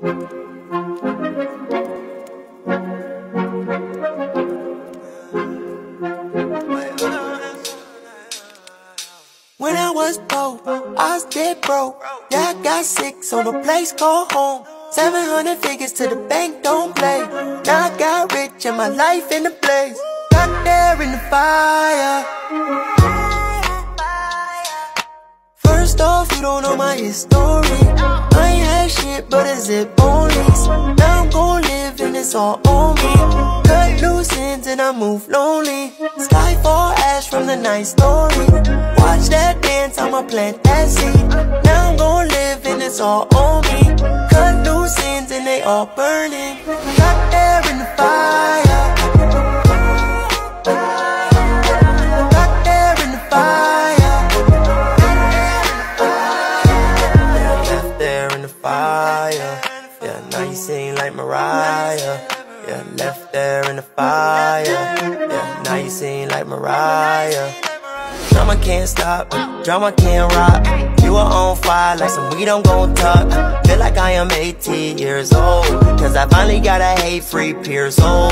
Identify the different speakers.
Speaker 1: When I was broke, I was dead broke. Yeah, I got sick, on the place called home. 700 figures to the bank, don't play. Now I got rich and my life in the blaze. Got there in the fire. First off, you don't know my history. Shit, but a it only. Now I'm gon' live and it's all on me. Cut loose ends and I move lonely. Sky fall ash from the night story. Watch that dance, I'ma plant that seed. Now I'm gon' live and it's all on me. Cut loose ends and they all burning. Got fire. Yeah, now you sing like Mariah. Yeah, left there in the fire. Yeah, now you sing like Mariah. Drama can't stop, drama can't rock. You are on fire like some weed I'm gon' talk. Feel like I am 18 years old. Cause I finally got a hate free peers. Oh,